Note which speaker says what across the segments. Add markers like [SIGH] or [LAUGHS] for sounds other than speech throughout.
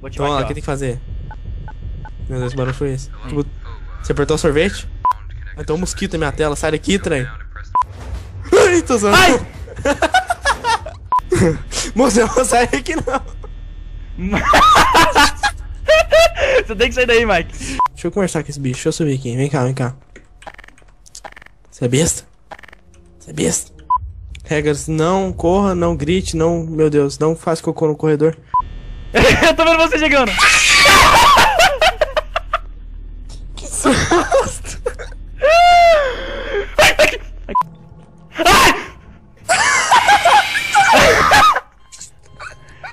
Speaker 1: Vou
Speaker 2: Então, ó, o que tem que fazer? Meu Deus, que barulho foi esse? Tu- Você apertou o sorvete? Ah, Então um mosquito na minha tela, sai daqui, trem. [LAUGHS] Ai, tô zoando.
Speaker 1: Ai! [LAUGHS]
Speaker 2: Moça, eu não vou sair aqui não. [LAUGHS]
Speaker 1: Você tem que sair daí, Mike.
Speaker 2: Deixa eu conversar com esse bicho, deixa eu subir aqui. Vem cá, vem cá. Você é besta? Você é besta? Regras, não corra, não grite, não, meu Deus, não faz cocô no corredor. [LAUGHS]
Speaker 1: Eu tô vendo você chegando.
Speaker 2: Que susto!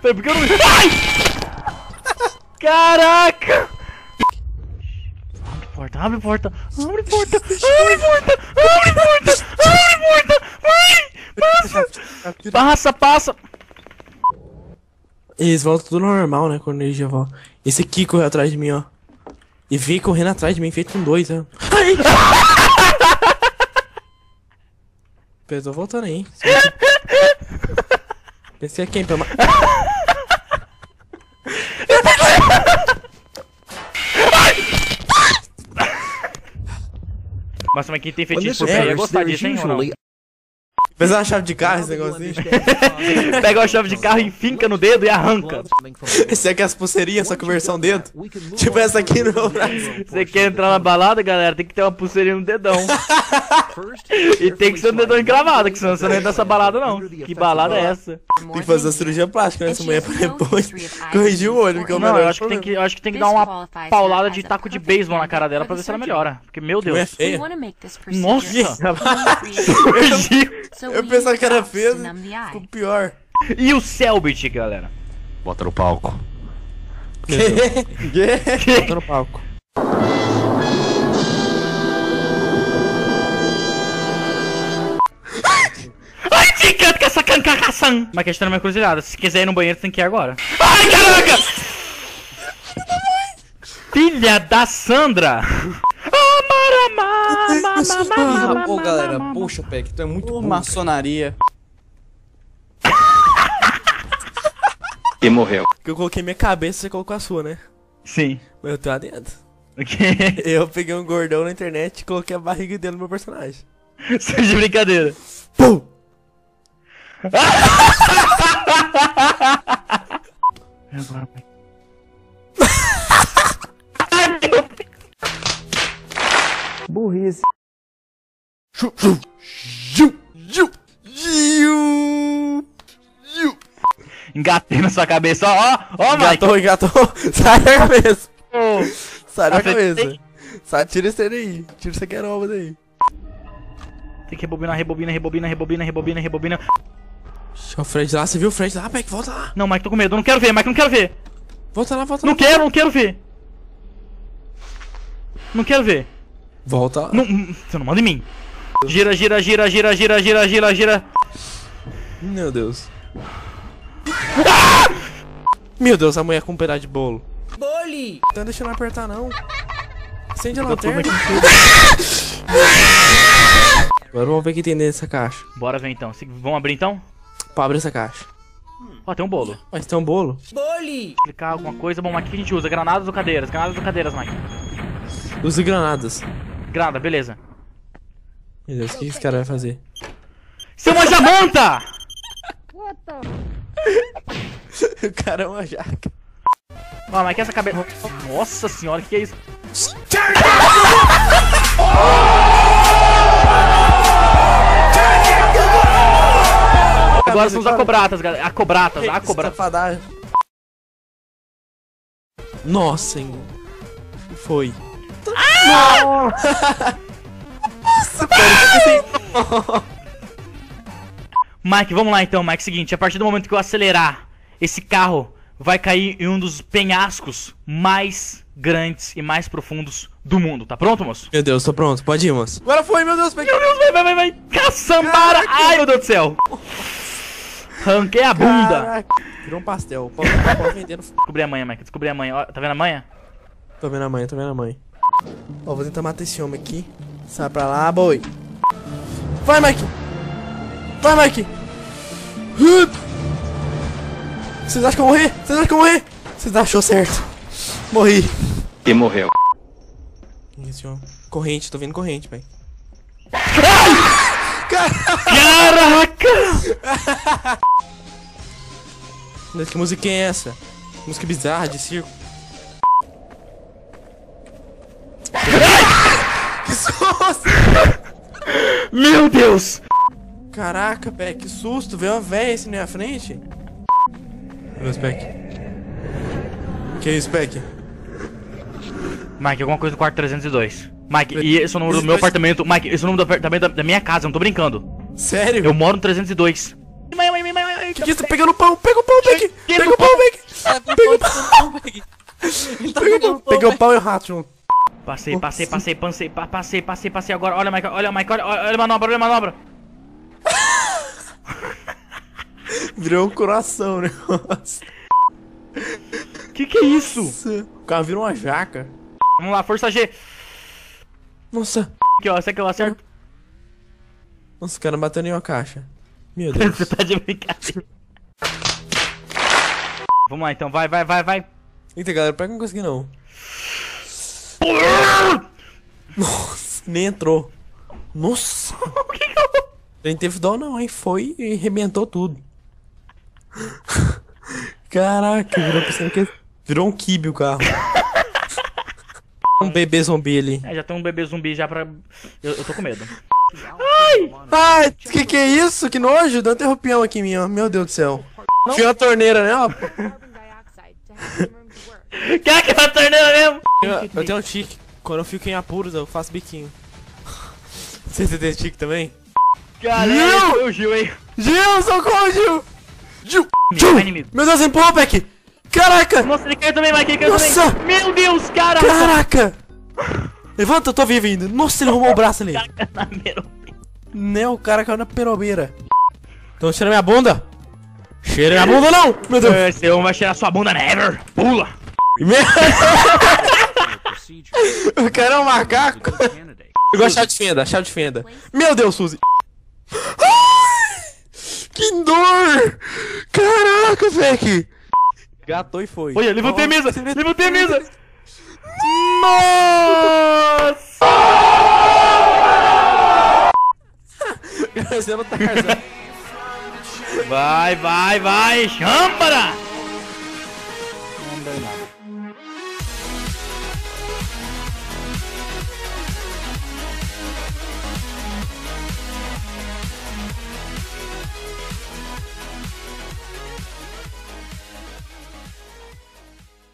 Speaker 1: Peraí, por que eu não... Ai! Caraca! Abre porta, abre porta, abre porta, abre porta, abre porta, abre porta, vai! Passa! Passa, passa!
Speaker 2: Eles voltam tudo normal, né, quando a energia volta. Esse aqui correu atrás de mim, ó. E veio correndo atrás de mim, feito um dois, ó. Ai! [LAUGHS] Pera, tô voltando aí. [LAUGHS] Pensei que é quem pra... ma-
Speaker 1: Mas também quem tem feitiço por aí ia gostar disso, hein, ou não?
Speaker 2: Pensar uma chave de carro, esse negocinho.
Speaker 1: Pega a chave de carro, enfinca no dedo e arranca.
Speaker 2: Esse aqui é as pulseirinhas, só que versão dedo. Tipo essa aqui no meu braço.
Speaker 1: Você quer entrar na balada, galera, tem que ter uma pulseirinha no dedão. E tem que ser um dedão encravado, que senão você não entra nessa balada, não. Que balada é essa?
Speaker 2: Tem que fazer a cirurgia plástica nessa manhã pra depois corrigir o olho, porque é o
Speaker 1: Não,
Speaker 2: melhor
Speaker 1: eu acho que tem que, eu acho que tem que dar uma paulada de taco de beisebol na cara dela pra ver se ela melhora. Porque, meu
Speaker 2: Não é
Speaker 1: Deus.
Speaker 2: feia?
Speaker 1: Nossa!
Speaker 2: Eu pensava que era feio, ficou pior.
Speaker 1: E o Selbit, galera?
Speaker 3: Bota no palco.
Speaker 2: Que? Tô no palco.
Speaker 1: Ai, te canto com essa cancacação! Mas que a gente tá numa encruzilhada. Se quiser ir no banheiro, tem que ir agora. Ai, caraca! Filha da Sandra!
Speaker 4: Pô, galera, poxa, Peck, tu é muito maçonaria.
Speaker 3: E morreu.
Speaker 2: Que eu coloquei minha cabeça, você colocou a sua, né?
Speaker 1: Sim.
Speaker 2: Mas eu tô lá dentro.
Speaker 1: O quê? [LAUGHS]
Speaker 2: Eu peguei um gordão na internet e coloquei a barriga dele no meu personagem. [LAUGHS]
Speaker 1: Você é de brincadeira.
Speaker 2: Pum!
Speaker 1: Agora, pai.
Speaker 4: Burrice.
Speaker 2: Ju, ju, ju.
Speaker 1: Engatei na sua cabeça, ó, ó, ó, Mike.
Speaker 2: Engatou, engatou. [LAUGHS] Sai da cabeça.
Speaker 1: Ô,
Speaker 2: Sai da cabeça. Sai, tira esse aí. Tira isso aqui nova daí.
Speaker 1: Tem que rebobinar, rebobina, rebobina, rebobina, rebobina, rebobina.
Speaker 2: Deixa o Fred lá, você viu o Fred lá, Peck? Volta lá.
Speaker 1: Não, Mike, tô com medo, eu não quero ver, Mike, não quero ver.
Speaker 2: Volta lá, volta
Speaker 1: Não
Speaker 2: lá.
Speaker 1: quero, não quero ver. Não quero ver.
Speaker 2: Volta lá.
Speaker 1: Não, você não manda em mim. Gira, gira, gira, gira, gira, gira, gira, gira.
Speaker 2: Meu Deus. Meu Deus, a mulher com um pedaço de bolo.
Speaker 4: Boli!
Speaker 2: Não deixa eu não apertar, não. Acende a lanterna. [LAUGHS] Agora vamos ver o que tem dentro dessa caixa.
Speaker 1: Bora ver então. Vamos abrir então?
Speaker 2: Pra abrir essa caixa.
Speaker 1: Ó, tem um bolo.
Speaker 2: Mas tem um bolo.
Speaker 4: Boli!
Speaker 1: Clicar alguma coisa. Bom, Mike, o que a gente usa? Granadas ou cadeiras? Granadas ou cadeiras, Mike?
Speaker 2: Use granadas.
Speaker 1: Granada, beleza.
Speaker 2: Meu Deus, o que esse cara vai fazer?
Speaker 1: Seu manjamanta! [LAUGHS]
Speaker 2: o cara é uma jaca.
Speaker 1: Ó, Mike, essa cabeça... Nossa senhora, o que, que é isso? Agora são os acobratas, galera. Acobratas, acobratas.
Speaker 2: Safadagem. Nossa, hein? Foi. Nossa, cara, [LAUGHS]
Speaker 1: Mike, vamos lá então, Mike. Seguinte, a partir do momento que eu acelerar, esse carro vai cair em um dos penhascos mais grandes e mais profundos do mundo. Tá pronto, moço?
Speaker 2: Meu Deus, tô pronto. Pode ir, moço. Agora foi, meu Deus. Peguei.
Speaker 1: Meu Deus, vai, vai, vai, vai. Caçambara! Ai, meu Deus do céu. Ranquei a bunda.
Speaker 2: Caraca. Virou um pastel. Pode, pode vender no...
Speaker 1: Descobri a manha, Mike. Descobri a manha. Ó, tá vendo a manha?
Speaker 2: Tô vendo a mãe, tô vendo a mãe. Ó, vou tentar matar esse homem aqui. Sai pra lá, boi. Vai, Mike! Vai, Mike! Vocês acham que eu morrer? Vocês acham que eu morrer? Vocês Você achou certo. Morri.
Speaker 3: E morreu.
Speaker 2: Corrente, tô vendo corrente, pai.
Speaker 1: Caraca! [LAUGHS]
Speaker 2: Mas que música é essa? Música bizarra de circo. Susto!
Speaker 1: Meu Deus!
Speaker 2: Caraca, Peck, que susto! Veio uma véia assim na minha frente. Meu Peck. Que isso, Peck?
Speaker 1: Mike, alguma coisa no quarto 302. Mike, e esse é o número do meu apartamento. Mike, esse é o número do apartamento da, minha casa, eu não tô brincando.
Speaker 2: Sério?
Speaker 1: Eu moro no 302.
Speaker 2: Que que isso? Pega no pau, pega o pau, Peck! Pega o pau, Peck! Pega o pau! Pega o pau! Peguei o pau e o rato junto.
Speaker 1: Passei, passei, passei, passei, pa- passei, passei, passei agora. Olha, Mike, olha, Mike, olha, olha a manobra, olha a manobra. [LAUGHS]
Speaker 2: Virou um coração, né?
Speaker 1: Que que é isso?
Speaker 2: O carro virou uma jaca.
Speaker 1: Vamos lá, força G.
Speaker 2: Nossa.
Speaker 1: Aqui, ó, será que eu acerto?
Speaker 2: Nossa, o cara bateu em uma caixa. Meu [LAUGHS] Deus.
Speaker 1: Você tá de brincadeira. Vamos lá então, vai, vai, vai, vai.
Speaker 2: Eita, galera, pega que não consegui não. Nossa, nem entrou. Nossa. [LAUGHS] Nem teve dó não, hein? Foi e arrebentou tudo. Caraca, virou pensando que virou um kibe o carro. [LAUGHS] Um bebê zumbi ali.
Speaker 1: É, já tem um bebê zumbi já pra. Eu, eu tô com medo.
Speaker 2: Ai, que que é isso? Que nojo, deu um interrupção aqui em mim, ó. Meu Deus do céu. Tinha uma torneira, né? Ó.
Speaker 5: carbon dioxide to have some room to work.
Speaker 1: Quer aquela torneira mesmo?
Speaker 2: Eu, eu tenho um tique. Quando eu fico em apuros, eu faço biquinho. [LAUGHS] Você tem tique também?
Speaker 1: Galera, esse foi o Gil, hein?
Speaker 2: Gil, socorro, Gil! Gil! Gil! Meu Deus, empurra, Peck! Caraca!
Speaker 1: Nossa, ele caiu também, Mike, ele caiu
Speaker 2: Nossa!
Speaker 1: também. Meu Deus, cara!
Speaker 2: Caraca! Levanta, eu tô vivo ainda. Nossa, ele arrumou o braço ali.
Speaker 1: Na mero-
Speaker 2: Né, o cara caiu na perobeira. Então cheira minha bunda. Cheira minha bunda não! Meu Deus!
Speaker 1: Esse homem vai cheirar sua bunda, never! Pula!
Speaker 2: o [LAUGHS] [LAUGHS] cara é um macaco. Eu gosto de chave de fenda, chave de fenda. Meu Deus, Suzy. Ai, que dor! Caraca, Peck! Gatou e foi.
Speaker 1: Olha, levantei a mesa! Levantei a mesa! Nossa! [LAUGHS]
Speaker 2: Você não tá.
Speaker 1: Vai, vai, vai! Châmpara!